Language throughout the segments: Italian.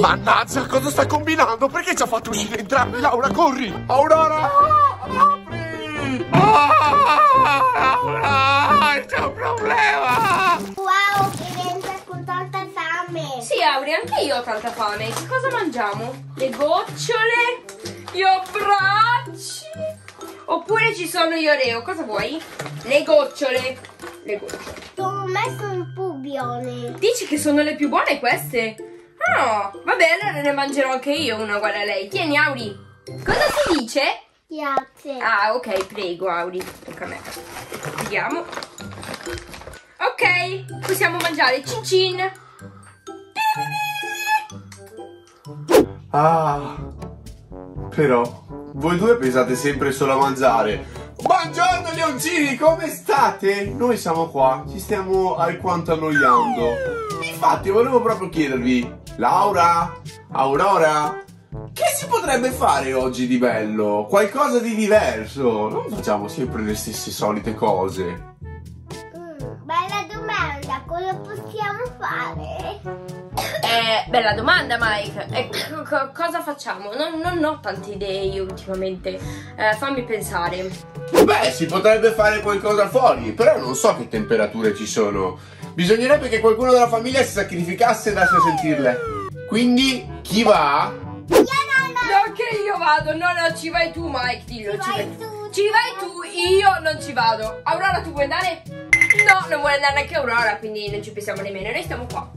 Mannaggia, cosa sta combinando? Perché ci ha fatto uscire entrambi? Laura, corri! Aurora! Apri! Laura! C'è un problema! Wow, che venga con tanta fame. Sì, Auri, anche io ho tanta fame. Che cosa mangiamo? Le gocciole? Gli abbracci? Oppure ci sono gli oreo? Cosa vuoi? Le gocciole. Le gocciole. Per me sono un po' buone. Dici che sono le più buone queste? Ah, vabbè, allora ne mangerò anche io una uguale a lei. Tieni, Auri. Cosa si dice? Grazie. Ah, ok, prego, Auri. Tocca a me. Vediamo. Ok, possiamo mangiare cin cin. Ah, però, voi due pensate sempre solo a mangiare. Buongiorno leoncini, come state? Noi siamo qua, ci stiamo alquanto annoiando. Infatti, volevo proprio chiedervi, Laura, Aurora, che si potrebbe fare oggi di bello? Qualcosa di diverso? Non facciamo sempre le stesse solite cose. Bella domanda, Mike. Eh, co- co- cosa facciamo? Non, non ho tante idee io ultimamente. Eh, fammi pensare. Beh, si potrebbe fare qualcosa fuori, però non so che temperature ci sono. Bisognerebbe che qualcuno della famiglia si sacrificasse e andasse a sentirle. Quindi, chi va? No, che io vado. No, no, ci vai tu, Mike. Dillo. Ci vai tu. Ci vai tu, io non ci vado. Aurora, tu vuoi andare? No, non vuole andare neanche Aurora, quindi non ci pensiamo nemmeno. Noi stiamo qua.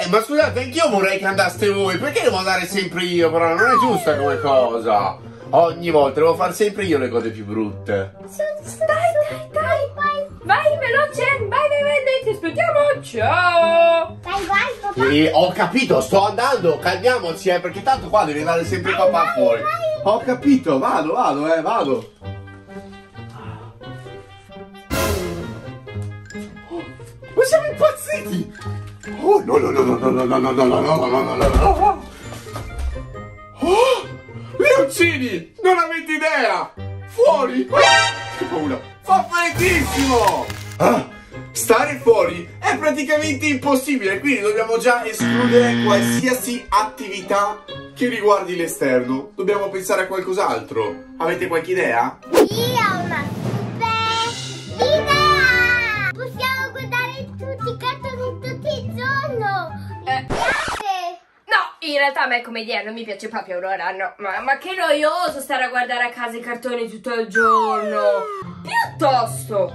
Eh, ma scusate, anch'io vorrei che andaste voi. Perché devo andare sempre io? Però non è giusta come cosa. Ogni volta devo fare sempre io le cose più brutte. Dai, dai, dai. Vai, veloce. Vai, vai, vai. Ti aspettiamo. Ciao. Vai, vai, papà. E ho capito, sto andando, calmiamoci, eh, perché tanto qua deve andare sempre papà fuori. Ho capito, vado, vado, eh, vado. Oh, ma siamo impazziti! Oh, no, no, no, no, no, no, no, no, no, no, no, no, no, no, no. Oh, leoncini, non avete idea! Fuori! Che paura! Fa freddissimo! Ah, stare fuori è praticamente impossibile, quindi dobbiamo già escludere qualsiasi attività che riguardi l'esterno. Dobbiamo pensare a qualcos'altro. Avete qualche idea? Io in realtà a me come idea non mi piace proprio Aurora, no. Ma, ma che noioso stare a guardare a casa i cartoni tutto il giorno. Piuttosto,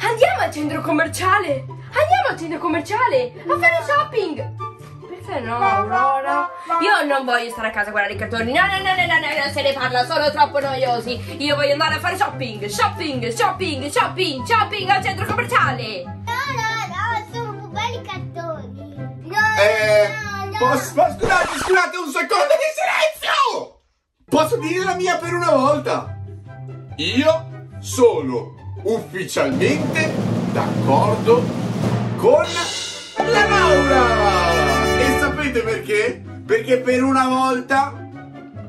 andiamo al centro commerciale. Andiamo al centro commerciale a fare shopping. Perché no, Aurora? Io non voglio stare a casa a guardare i cartoni. No, no, no, no, no, no, non se ne parla, sono troppo noiosi. Io voglio andare a fare shopping, shopping, shopping, shopping, shopping al centro commerciale. No, no, no, sono più belli i cartoni! No, Eh, no, no! Posso, ma scusate, scusate un secondo di silenzio! Posso dire la mia per una volta? Io sono ufficialmente d'accordo con la Laura! E sapete perché? Perché per una volta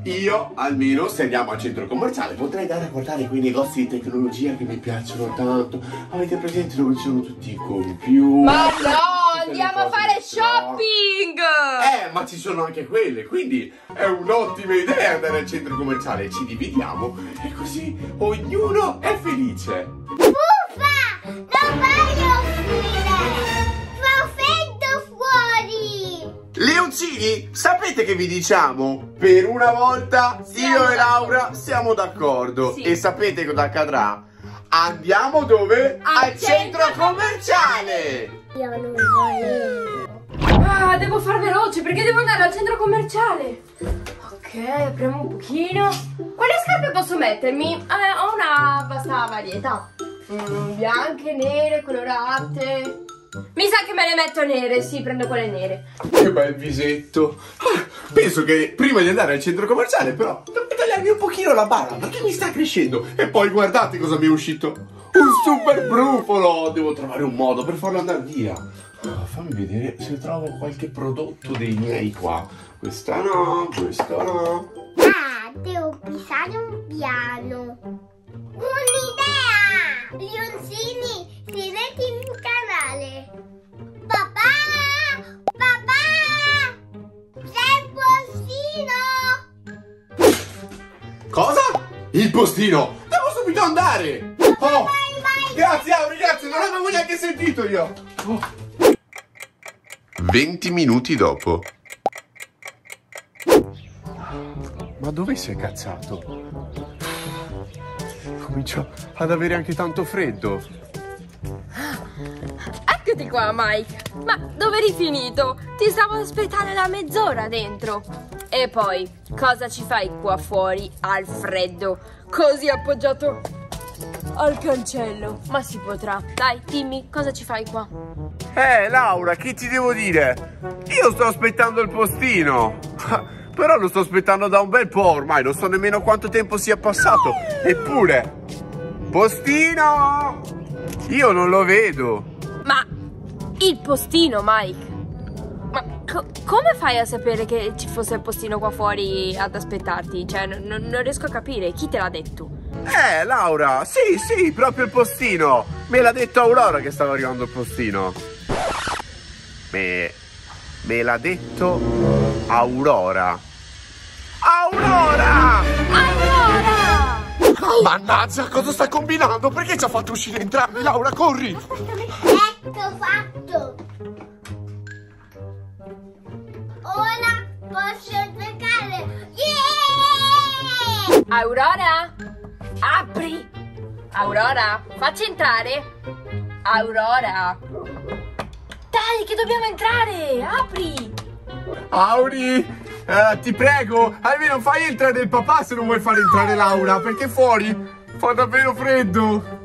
io, almeno, se andiamo al centro commerciale, potrei andare a guardare quei negozi di tecnologia che mi piacciono tanto. Avete presente dove ci sono tutti i computer? Ma no, andiamo a fare shopping. Eh, ma ci sono anche quelle, quindi è un'ottima idea andare al centro commerciale, ci dividiamo e così ognuno è felice. Uffa! Non voglio uscire! Fa freddo fuori! Leoncini, sapete che vi diciamo? Per una volta Siamo io e. Laura siamo d'accordo. Sì. E sapete cosa accadrà? Andiamo dove? Al centro commerciale! Io non volevo. Ah, devo far veloce perché devo andare al centro commerciale. Ok, apriamo un pochino. Quali scarpe posso mettermi? Eh, ho una vasta varietà. Mm, bianche, nere, colorate. Mi sa che me le metto nere, sì, prendo quelle nere. Che bel visetto. Ah, Penso che prima di andare al centro commerciale, però, devo tagliarmi un pochino la barba perché mi sta crescendo. E poi guardate cosa mi è uscito. Un super brufolo. Devo trovare un modo per farlo andare via. Ah, fammi vedere se trovo qualche prodotto dei miei qua. Questa no, questo no. Ah, devo pisare un piano. Un'idea! Lionzini, iscriviti in canale. Papà! Papà! C'è il postino! Cosa? Il postino? Devo subito andare! Oh! Vai, vai. Grazie, Auri, grazie, non l'avevo neanche sentito io! Oh. 20 minuti dopo. Ma dove sei cazzato? Comincio ad avere anche tanto freddo. Eccoti qua, Mike. Ma dove eri finito? Ti stavo aspettando da mezz'ora dentro. E poi, cosa ci fai qua fuori al freddo? Così appoggiato al cancello. Ma si potrà. Dai, dimmi, cosa ci fai qua? Eh, Laura, che ti devo dire? Io sto aspettando il postino. Però lo sto aspettando da un bel po' ormai, non so nemmeno quanto tempo sia passato. Eppure, postino! Io non lo vedo. Ma il postino, Mike. Ma co- come fai a sapere che ci fosse il postino qua fuori ad aspettarti? Cioè, non riesco a capire. Chi te l'ha detto? Eh, Laura, sì, sì, proprio il postino. Me l'ha detto Aurora che stava arrivando il postino. Me, me l'ha detto. Aurora! Aurora! Mannaggia, cosa sta combinando? Perché ci ha fatto uscire entrambi? Laura, corri! Ecco fatto. Ora posso giocare. Yeah! Aurora? Apri! Aurora, facci entrare! Aurora! Dai, che dobbiamo entrare! Apri! Auri, eh, ti prego, almeno fai entrare il papà se non vuoi far entrare Laura, perché fuori fa davvero freddo.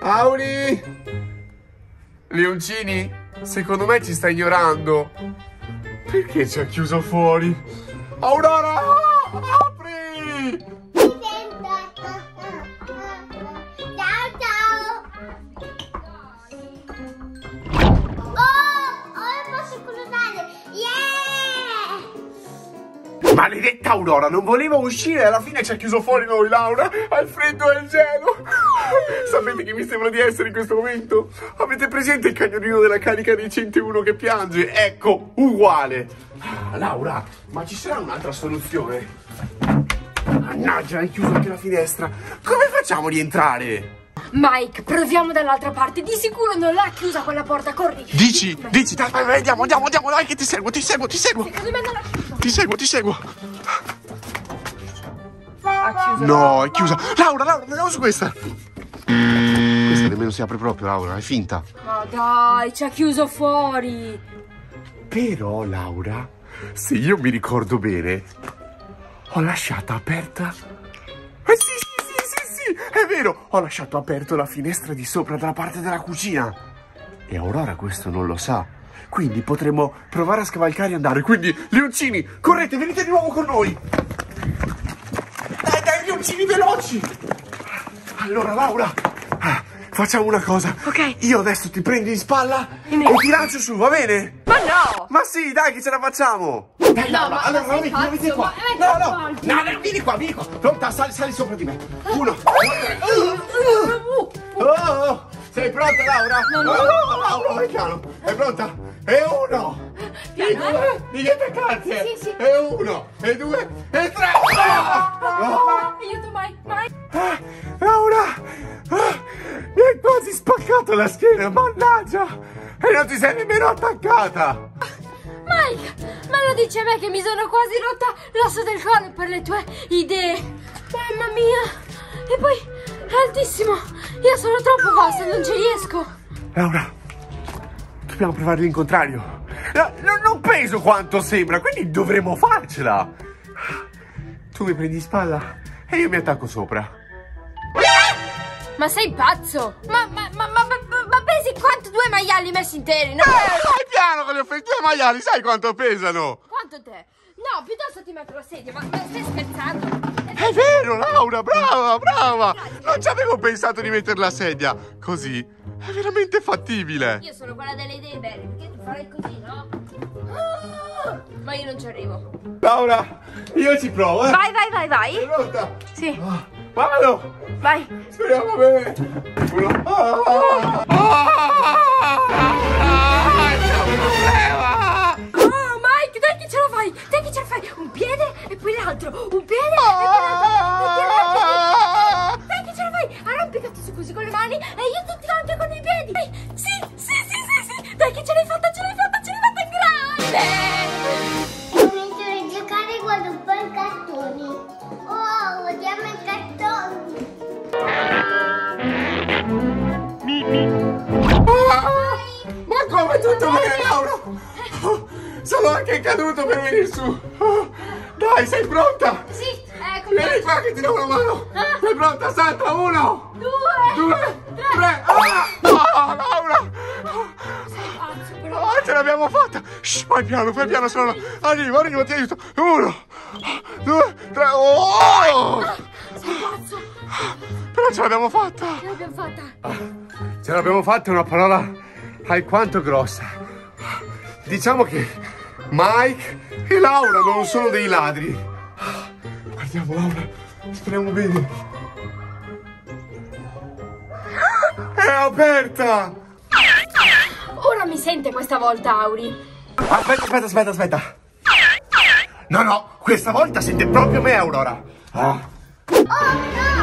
Auri! Leoncini, secondo me ci sta ignorando. Perché ci ha chiuso fuori? Aurora, Maledetta Aurora, non volevo uscire, alla fine ci ha chiuso fuori noi, Laura, al freddo e al gelo. Sapete che mi sembra di essere in questo momento? Avete presente il cagnolino della carica dei 101 che piange? Ecco, uguale. Ah, Laura, ma ci sarà un'altra soluzione? Mannaggia, hai chiuso anche la finestra. Come facciamo a rientrare? Mike, proviamo dall'altra parte. Di sicuro non l'ha chiusa quella porta. Corri. Dici, dici, dai, vai, andiamo, andiamo, andiamo, dai, che ti seguo, ti seguo, ti seguo. Secondo me non l'ha chiusa. Ti seguo, ti seguo. Ha chiuso. No, è chiusa. Laura, Laura, andiamo su questa. Questa nemmeno si apre proprio, Laura, è finta. Ma dai, ci ha chiuso fuori. Però, Laura, se io mi ricordo bene, ho lasciata aperta. Eh sì, sì, sì, sì, sì, è vero, ho lasciato aperto la finestra di sopra dalla parte della cucina. E Aurora questo non lo sa. Quindi potremmo provare a scavalcare e andare. Quindi, leoncini, correte, venite di nuovo con noi. Dai, dai, leoncini, veloci. Allora, Laura, facciamo una cosa. Ok. Io adesso ti prendo in spalla E e ti lancio su, va bene? Ma no! Ma sì, dai, che ce la facciamo! Dai, No, ma- allora, sei vieni, vieni qua. No, no, no, no, vieni qua, vieni qua. Pronta, sali, sali sopra di me. Uno. Oh, oh, sei pronta, Laura? No, no. Oh, Laura, vai piano. È pronta? E uno. E due. Di niente cazze. Sì, sì. E uno. E due. E tre. Ah! Oh. Aiuto, Mike, Mike. Ah, Laura! Ah, mi hai quasi spaccato la schiena, mannaggia! E non ti sei nemmeno attaccata! Mike, ma lo dice a me che mi sono quasi rotta l'osso del collo per le tue idee. Mamma mia. E poi è altissimo. Io sono troppo bassa, non ci riesco. Laura, dobbiamo provare l'incontrario. No, no, non peso quanto sembra, quindi dovremmo farcela. Tu mi prendi in spalla e io mi attacco sopra. Ma sei pazzo? Ma, ma, ma, ma, ma, ma pesi quanto due maiali messi interi, no? Eh, vai piano con le offese, due maiali, sai quanto pesano? Quanto te? No, piuttosto ti metto la sedia, ma, ma stai scherzando? È vero, Laura, brava, brava! Non ci avevo pensato di mettere la sedia. Così è veramente fattibile. Io sono quella delle idee belle, perché tu farai così, no? Ah, Ma io non ci arrivo. Laura, io ci provo, eh. Vai, vai, vai, vai. Sei pronta? Sì, Ah, Vado! vai. Speriamo bene! Uno. Ah, ah, ah, ah, quell'altro, un piede oh! e quell'altro. Dai che ce la fai! Ah, Arrampicati su così con le mani e io tutti anche con i piedi! Dai, sì, sì, sì, sì, sì! Dai che ce l'hai fatta, ce l'hai fatta, ce l'hai fatta grande! Mentre giocare guardo un po' i cartoni. Oh, guardiamo i cartoni! Mimi! Oh, ma come tutto bene, Laura? Sono anche caduto per venire su! Oh, dai, sei pronta? Sì, eccomi. Vieni qua che ti do una mano. Sei pronta? Salta, uno, Due. due, tre. Ah, ah, Laura. Pazzo, però. Ah, ce l'abbiamo fatta! Shh, fai piano, fai piano, sono... Arrivo, arrivo, ti aiuto! Uno, due, tre... Oh! Sei pazzo. Però ce l'abbiamo fatta! Ce l'abbiamo fatta. Ce l'abbiamo fatta, è una parola alquanto grossa. Diciamo che Mike e Laura non sono dei ladri. Guardiamo, Laura, speriamo bene. È aperta! Ora mi sente questa volta, Auri. Aspetta, aspetta, aspetta, aspetta. No, no, questa volta sente proprio me, Aurora. Ah. Oh no!